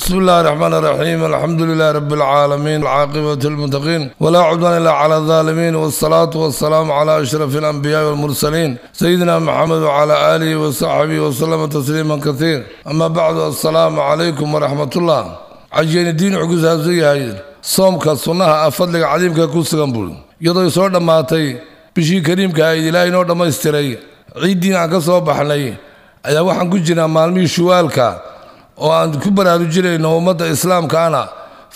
بسم الله الرحمن الرحيم الحمد لله رب العالمين العاقبة للمتقين ولا عدوان إلا على الظالمين والصلاة والسلام على أشرف الأنبياء والمرسلين سيدنا محمد وعلى آله وصحبه وسلم تسليما كثير أما بعد السلام عليكم ورحمة الله عجين الدين عقوز هذه صومك سنها أفضلك عظيمك كوسكم بول يضو يسور دماتي بشي كريم كايد إلهي نور دم استري عيد دين عن كسو بحني أيها وحن كجنا مالمي شوالك oo aan ku baraarujinayno ummadda islaamkaana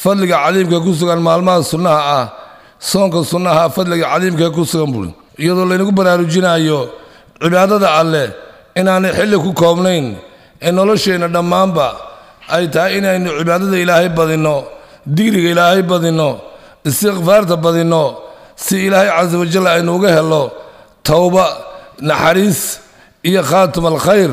fadliga cadiimka ku sugan maalmaha sunnaha ah soonka sunnaha fadliga cadiimka ku sugan buuri iyadoo laynagu baraarujinayo cibaadada alleh inaanay xilli ku koobnayn ee nolosheenna dhammaanba ay tahay inaynu cibaadada ilaahay badinno digriga ilaahay badinno istikfaarta badinno si ilaahay casa wajal aynu uga helo towba naxariis iyo khaatima alkhayr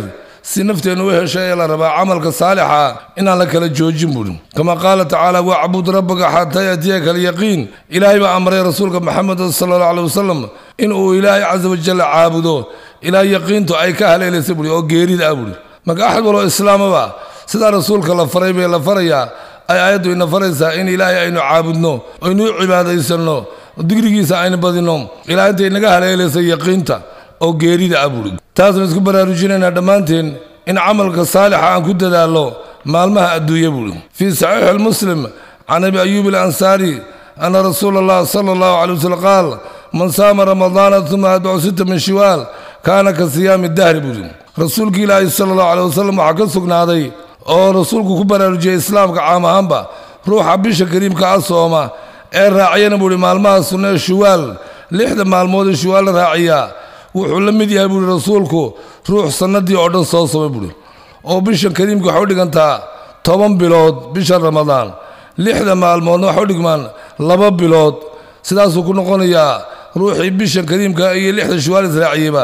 سنفتن وهشا يلا ربا عملك صالحا إن لك لجوجين بول كما قال تعالى وعبد ربك حتى يأتيك اليقين. إلهي بأمر رسولك محمد صلى الله عليه وسلم. إن هو إلهي عز وجل عابده. إلى يقين تو أيك هل إلى سبلي أو غيري دابلي ما أحد ولا إسلام با. سيد رسولك الله فري بلا فريا أي آية إن فري إن إلهي أي عابدنا أي نوع عبادة يسلنا دقيقة إن بدنهم إلى أنت إنك هل إلى يقين تا. أو غيري دا ابوري تاسو اسكو براروجينا دمانتين ان عمل صالح ان كدالو مالمها ادو يبوري في صحيح المسلم عن ابي ايوب الانصاري ان رسول الله صلى الله عليه وسلم قال من صام رمضان ثم ادعو ست من شوال كان كصيام الدهر بوري رسول الله صلى الله عليه وسلم حق سكن هذه أو رسول كو براروجي اسلام كعام هامبا روح ابي كريم كأسوما ان راعينا بوري مالمها سنه شوال لحد ما المود شوال راعيه wuxuu la mid yahay buuri rasuulku ruux sannadii oo dhan soo samay buuri oo bishan kariimka waxay u dhigantaa toban bilood bisha ramadaan lixda maalmoodna waxay u dhigmaan laba bilood sidaasuu ku noqonayaa ruuxii bishan kariimka iyo lixda shiwaal israaciyeyba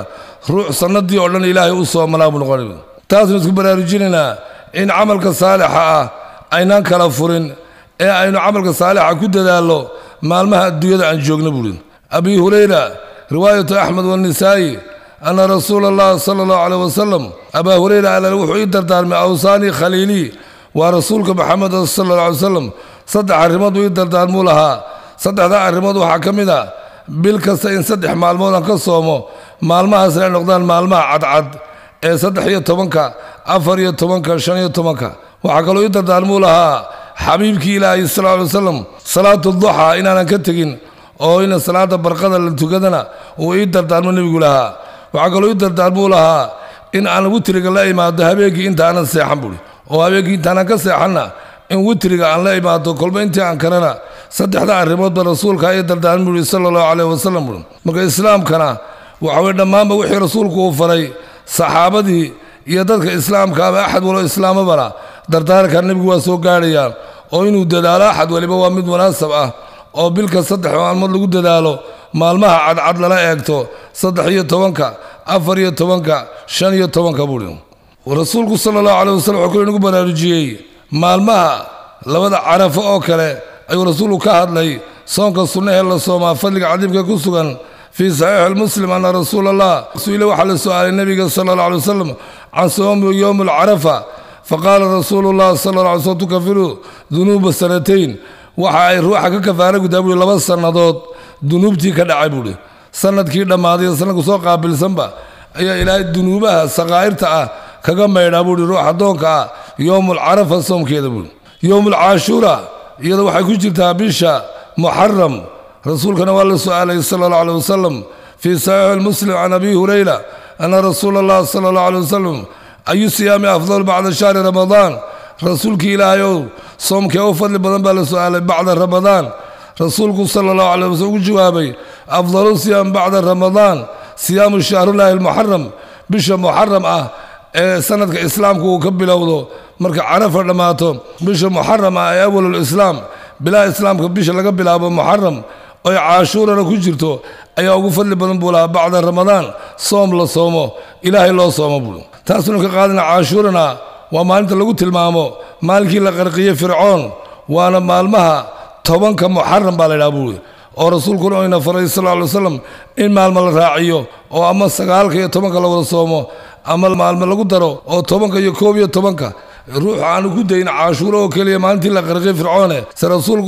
ruux sannadii oo dhan ilaahay u soomanaa buu noqonaya taasnu isku baraarujinaynaa in camalka saalixa ah aynaan kala furin ee aynu camalka saalixa ku dadaallo maalmaha adduunyada aan joogno buuri abi hurayra رواية أحمد والنسائي أن رسول الله صلى الله عليه وسلم أبا هريرة على الوحي دردار من أوصاني خليلي ورسولك محمد صلى الله عليه وسلم صدع الرمض ويدردار مولها صدع ذا الرمض وحاكمنا بل إن صدح مع المولى كصومه مع الماء سريع نقدان مع الماء عد عد إيه صدح يتمنك أفر يتمنك شن يتمنك وحكالو يدردار مولها حبيبك إلهي صلى الله عليه وسلم صلاة الضحى إن أنا كتكين أو إن الصلاة بركضة لتجدنا ويدر دار من يقولها وعقله يدر دار بولها إن أنا وترك الله ما ذهبك إن تانا سيحن بولي أو أبيك إن تانا كسيحنا إن وترك الله ما تقول ما إنت عن كرنا صدق هذا الرمض بالرسول كا يدر دار بولي صلى الله عليه وسلم بولي ما كان الإسلام كنا وعود ما ما وحي رسول كوفري صحابة دي يدر كإسلام كا أحد ولا إسلام برا دردار كرنا بقوة سوق قاريا أو إنه دلالة أحد ولا بوا مد مناسبة oo bilka saddex maalmood lagu dadaalo maalmaha cadcad lala eegto saddex iyo tobanka afar iyo tobanka shan iyo tobanka buuri rasuulku sala allahu caleyh wasalam wuxuu kule nagu baraarujiyey maalmaha labada carafo oo kale ayuu rasuulku ka hadlay soonka sunnahee la soomaa fadliga cadiimka ku sugan saxiixi almuslim ana rasuula allah su-ile waxaa la su-aalay nebiga sala allah alay wasalam can soomi yowmi alcarafa faqaala rasuulu llah sala alla alay slm tukafiru dunuuba sanatayn وحاي روحه كفاره قدام الله بس سندوت دنوبتي كذا عيبه سند كذا ما هذا سند قصو قابل سبب يا إلهي دنوبه سقائر تاء كذا ما يدابه روحه دون كا يوم العرفة صوم كذا بقول يوم العاشورة يدو حكوجي تابيشة محرم رسول كان والله سؤال صلى الله عليه وسلم في صحيح المسلم عن أبي هريرة أنا رسول الله صلى الله عليه وسلم أي صيام أفضل بعد شهر رمضان رسول كيلاه صوم كوفد لبدن بالسؤال بعد رمضان. رسول صلى الله عليه وسلم جوابي أفضل صيام بعد رمضان صيام الشهر الله المحرم. بش محرم آه إيه، سنة الإسلام كو كبل أوضو مرك عرف لما تو بش محرم آه أول الإسلام. بلا إسلام كبش لا كبل أبو محرم. أي عاشورة كجرتو أي أوفد لبدن بولا بعد رمضان. صوم لصومه إلهي الله صومه بولو تاسنو كقالنا عاشورنا. ومالك لغو تلمامو مالكي لغرقية فرعون وأنا مالمها طبان كمحرم بالعبود ورسول قرآن فرأي صلى الله عليه وسلم إن مالما لراعيو واما سقالك يطبان كلاو رسومو اما المالما لغو درو أو طبان كيكوب يطبان روح عن كود دين عاشورة وكلية ما أنتي لغرقي فرعون سرسول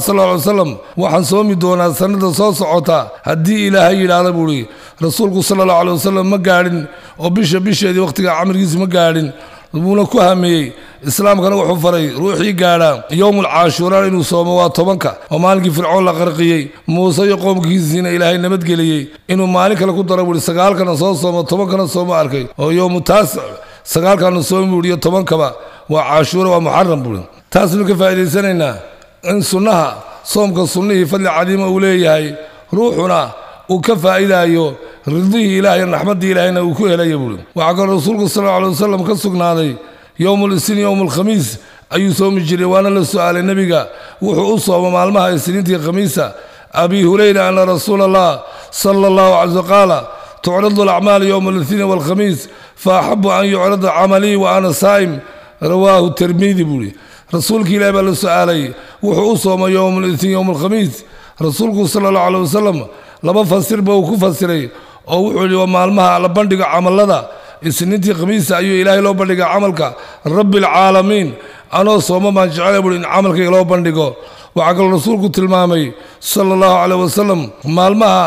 صلى الله عليه وسلم وحن سومي دونا سنة صوص عطا هدي إلى هاي الهدى بولي رسول صلى الله عليه وسلم مقارن وبشة بشة دي وقتك عمر جيس مقارن wuuna ku hameeyey islaamkana wuxuu faray ruuxii gaadha yowmul caashuuraan inuu soomo waa tobanka oo maalinkii fircoon la qarqiyey muuse iyo qoomkiisiina ilaahay nabadgeliyey inuu maalin kale ku daro buuhi sagaalkana soo soomo tobankana soomo arkay oo yowmu taas sagaalkana soomi buuhi iyo tobankaba waa caashuura waa muxaram buuhi taasnu ka faa'idaysanaynaa in sunnaha soomka sunnihii fadli cadiima uu leeyahay ruuxuna وكفى إلى إلهي رضيه إلهي رحمته إلهي نوكوه إلهي بولم وعقل رسول صلى الله عليه وسلم قصقنا هذا يوم السن يوم الخميس أي سوم الجري وأنا للسؤال النبي وحو أصوه ومعلمها السنين تي خميسة أبي هريرة أن رسول الله صلى الله عليه وسلم قال تعرض الأعمال يوم الاثنين والخميس فأحب أن يعرض عملي وأنا صائم. رواه الترمذي بولي. رسولك لا يبلس علي وحوصهم يوم الاثنين يوم الخميس رسولك صلى الله عليه وسلم laba fasirba uu ku fasiray oo wuxuu yihi maalmaha la bandhigo camallada isniintii khamiisa ayuu ilaahay loo bandhiga camalka rabbi alcaalamiin anoo sooma baan jecela buuhi in camalkayga loo bandhigo waxaa kaloo rasuulku tilmaamay sala allahu caleyh wasalam maalmaha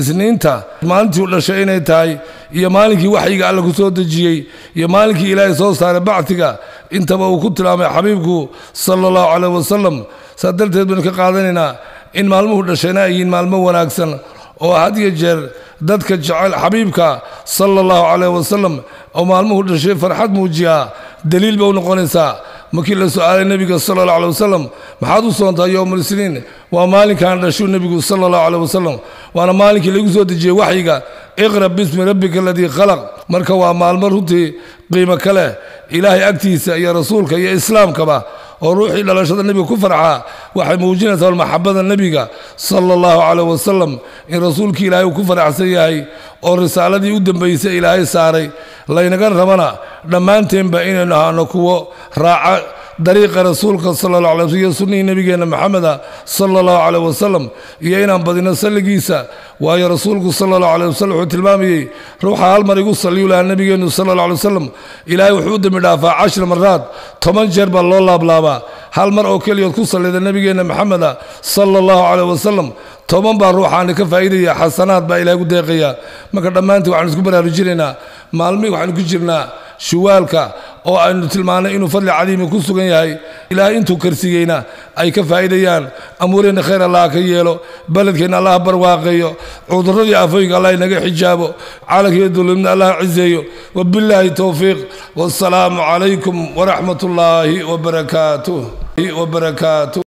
isniinta maalintii u dhashay inay tahay iyo maalinkii waxyiga alla ku soo dejiyey iyo maalinkii ilaahay soo saaray bactiga intaba uu ku tilmaamay xabiibku sala allahu caleyh wasalam saa darteed baynu ka qaadanaynaa in maalmuhu dhashayna ay yihiin maalmo wanaagsan oo had iyo jeer dadka jecel xabiibka sala allahu caleyh wasalam oo maalmuhu dhashay farxad muujiyaa daliil ba u noqonaysaa markii la su-aalay nebiga sala allahu aley wasalam maxaad u soontaa yowmal isniin waa maalinkan dhashuu nebigu sala allahu caleyh wasalam waana maalinkii lagu soo dejiyey waxyiga iqra bismi rabbika aladii khalaq marka waa maalmo runtii qiimo ka leh ilaahay agtiisa iyo rasuulka iyo islaamkaba oo ruuxii dhalashada nebiga ku farxaa waxay muujinaysaa maxabada nebiga sala allahu caleyh wasalam in rasuulkii ilaahay uu ku faraxsan yahay oo risaaladii u dambaysay ilaahay saaray laynaga rabana dhammaanteenba inaynu ahaano kuwo raaca دريق رسول الله صلى الله عليه وسلم سني نبينا محمد صلى الله عليه وسلم. يينا بدينا سلقيسا ويا الله صلى الله عليه وسلم وتلمامي روح المر يقول صلى الله عليه وسلم. إلى وحود مدافع عشر مرات. ثمان جرب الله بلا بلا هل مر أو كل يذكر صلى النبيين محمد صلى الله عليه وسلم؟ تومن بروح عن كفائدة حسنات بإله دقيا ما كده ما أنت وعندك برا رجلينا معلمي وعن كجرنا. شوالك أو أن تلمعنا إنه فضل عليم يكون سجن ياي إلى أنتو كرسينا أي كفائدة يان. أمورنا خير الله كيلو بلد كنا الله برواقيو. عذر يا فيك الله ينجح حجابه على كيد الله عزيو. وبالله توفيق والسلام عليكم ورحمة الله وبركاته. barakaatu